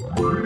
you